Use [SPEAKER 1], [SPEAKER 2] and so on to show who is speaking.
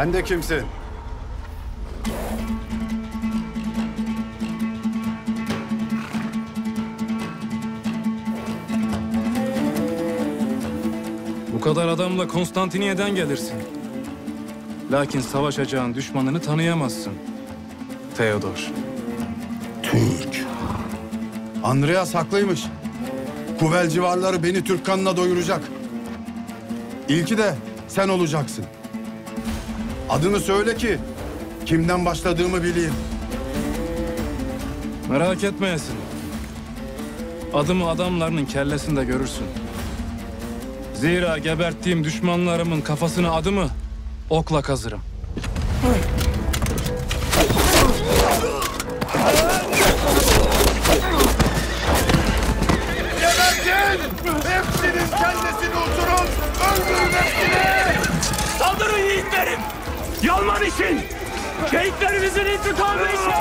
[SPEAKER 1] Sen de kimsin?
[SPEAKER 2] Bu kadar adamla Konstantiniye'den gelirsin. Lakin savaşacağın düşmanını tanıyamazsın. Theodor.
[SPEAKER 1] Türk. Andreas haklıymış. Kuvel civarları beni Türk kanına doyuracak. İlki de sen olacaksın. Adını söyle ki kimden başladığımı bileyim.
[SPEAKER 2] Merak etmeyesin. Adımı adamlarının kellesinde görürsün. Zira geberttiğim düşmanlarımın kafasını adımı okla kazırım.
[SPEAKER 3] Gebertin!
[SPEAKER 4] Şehitlerimizin intikamı için!